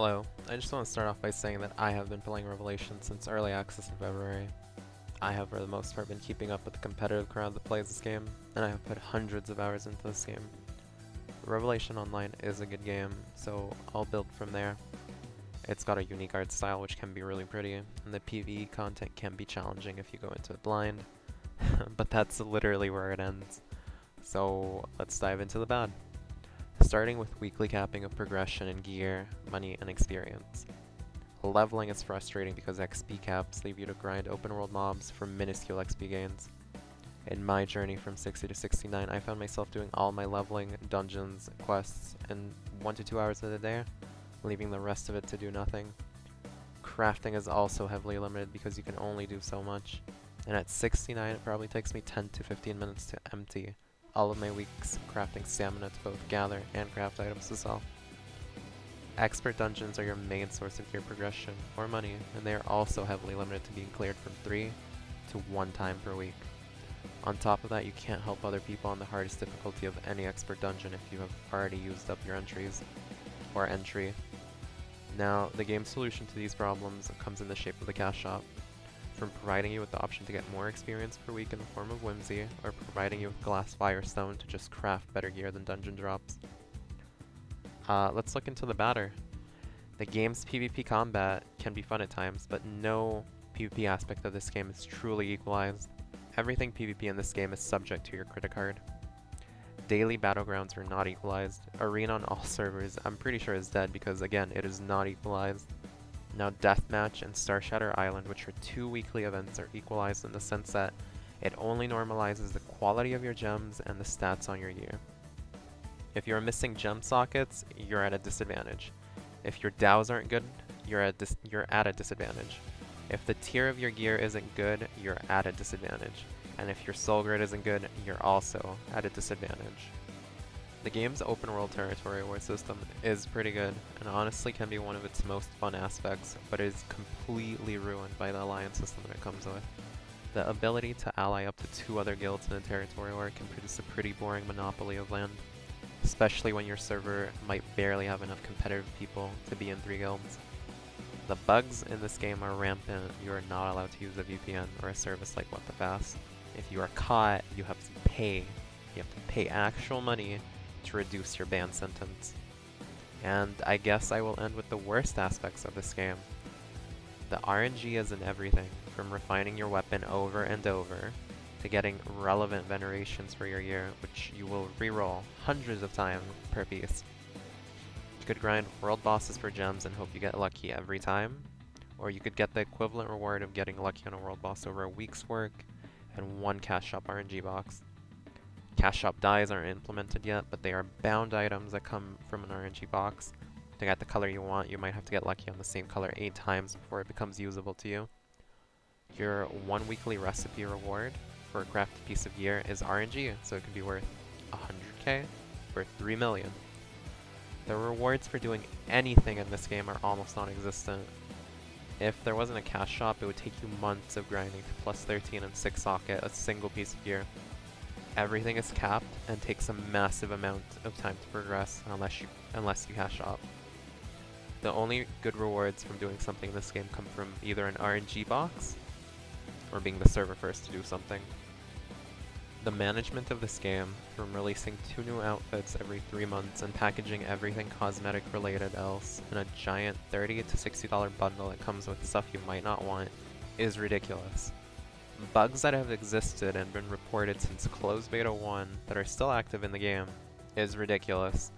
Hello, I just want to start off by saying that I have been playing Revelation since early access in February. I have for the most part been keeping up with the competitive crowd that plays this game, and I have put hundreds of hours into this game. Revelation Online is a good game, so I'll build from there. It's got a unique art style which can be really pretty, and the PvE content can be challenging if you go into it blind, but that's literally where it ends. So let's dive into the bad starting with weekly capping of progression in gear, money, and experience. Leveling is frustrating because XP caps leave you to grind open world mobs for minuscule XP gains. In my journey from 60 to 69, I found myself doing all my leveling, dungeons, quests in 1 to 2 hours of the day, leaving the rest of it to do nothing. Crafting is also heavily limited because you can only do so much, and at 69 it probably takes me 10 to 15 minutes to empty all of my weeks crafting stamina to both gather and craft items to sell. Expert dungeons are your main source of gear progression or money, and they are also heavily limited to being cleared from 3 to 1 time per week. On top of that, you can't help other people on the hardest difficulty of any expert dungeon if you have already used up your entries, or entry. Now, the game's solution to these problems comes in the shape of the cash shop, from providing you with the option to get more experience per week in the form of Whimsy, or providing you with Glass Firestone to just craft better gear than dungeon drops. Uh, let's look into the batter. The game's PvP combat can be fun at times, but no PvP aspect of this game is truly equalized. Everything PvP in this game is subject to your credit card. Daily battlegrounds are not equalized. Arena on all servers I'm pretty sure is dead because again it is not equalized. Now Deathmatch and Star Shatter Island, which are two weekly events, are equalized in the sense that it only normalizes the quality of your gems and the stats on your gear. If you're missing gem sockets, you're at a disadvantage. If your DAOs aren't good, you're at, you're at a disadvantage. If the tier of your gear isn't good, you're at a disadvantage. And if your soul grid isn't good, you're also at a disadvantage. The game's open world territory war system is pretty good, and honestly can be one of its most fun aspects, but is completely ruined by the alliance system that it comes with. The ability to ally up to two other guilds in a territory war can produce a pretty boring monopoly of land, especially when your server might barely have enough competitive people to be in three guilds. The bugs in this game are rampant, you are not allowed to use a VPN or a service like What the Fast. If you are caught, you have to pay. You have to pay actual money to reduce your ban sentence. And I guess I will end with the worst aspects of this game. The RNG is in everything, from refining your weapon over and over, to getting relevant venerations for your gear, which you will reroll hundreds of times per piece. You could grind world bosses for gems and hope you get lucky every time, or you could get the equivalent reward of getting lucky on a world boss over a week's work and one cash shop RNG box. Cash shop dyes aren't implemented yet, but they are bound items that come from an RNG box. To get the color you want, you might have to get lucky on the same color 8 times before it becomes usable to you. Your one weekly recipe reward for a crafted piece of gear is RNG, so it could be worth 100k or 3 million. The rewards for doing anything in this game are almost non-existent. If there wasn't a cash shop, it would take you months of grinding to plus 13 and 6 socket a single piece of gear everything is capped and takes a massive amount of time to progress unless you unless you cash up. The only good rewards from doing something in this game come from either an RNG box or being the server first to do something. The management of this game, from releasing two new outfits every three months and packaging everything cosmetic related else in a giant 30 to $60 bundle that comes with stuff you might not want, is ridiculous bugs that have existed and been reported since closed beta 1 that are still active in the game is ridiculous.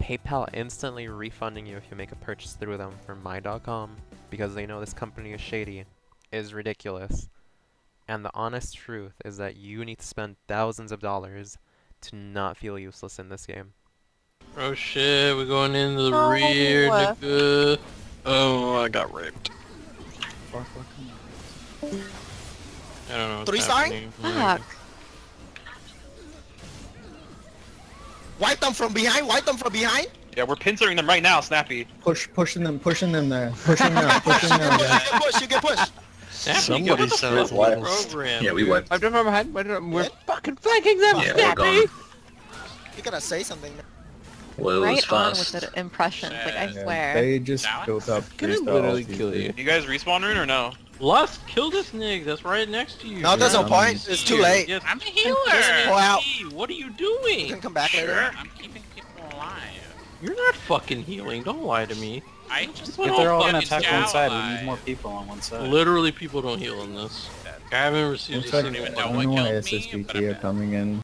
PayPal instantly refunding you if you make a purchase through them from my.com because they know this company is shady is ridiculous. And the honest truth is that you need to spend thousands of dollars to not feel useless in this game. Oh shit, we're going in the oh, rear, nigga. Oh, I got raped. I don't know. Three sign? Fuck. Wipe them from behind, wipe them from behind. Yeah, we're pincering them right now, Snappy. Push, pushing them, pushing them there. Pushing them, pushing them there. You get push, you get push. Snappy, Somebody said program. Yeah, we wiped. I've done from behind. We're fucking flanking them, yeah, Snappy! You gotta say something. Well, it was right on with the impressions. Like I Yeah, swear. They just Alex? built up. Gonna literally kill you. You guys respawn rune or no? Lust, kill this nigga. That's right next to you. No, there's no point. It's too late. Yes, I'm a healer. Pull out. What are you You doing? can come back Sure, later. I'm keeping people alive. You're not fucking healing. Don't lie to me. I just If they're all gonna attack one side, we need more people on one side. Literally, people don't heal in this. I haven't received Looks a like don't even single know I what don't know why killed me, SSBT but I'm are coming in.